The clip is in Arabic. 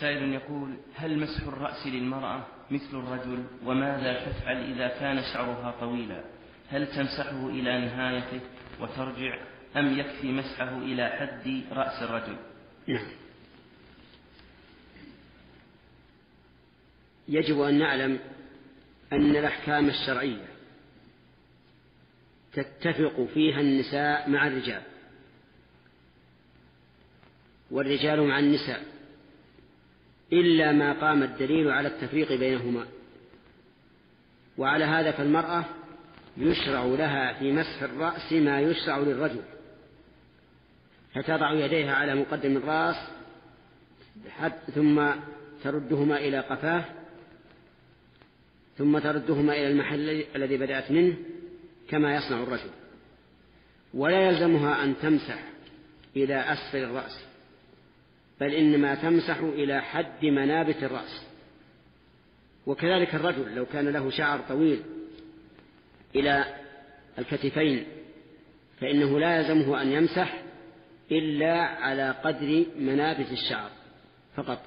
سائل يقول هل مسح الرأس للمرأة مثل الرجل؟ وماذا تفعل إذا كان شعرها طويلا؟ هل تمسحه إلى نهايته وترجع؟ أم يكفي مسحه إلى حد رأس الرجل؟ نعم. يجب أن نعلم أن الأحكام الشرعية تتفق فيها النساء مع الرجال والرجال مع النساء. إلا ما قام الدليل على التفريق بينهما. وعلى هذا فالمرأة يشرع لها في مسح الرأس ما يشرع للرجل. فتضع يديها على مقدم الرأس ثم تردهما إلى قفاه ثم تردهما إلى المحل الذي بدأت منه كما يصنع الرجل. ولا يلزمها أن تمسح إلى أسفل الرأس. بل إنما تمسح إلى حد منابت الرأس. وكذلك الرجل لو كان له شعر طويل إلى الكتفين فإنه لا يلزمه أن يمسح إلا على قدر منابت الشعر فقط.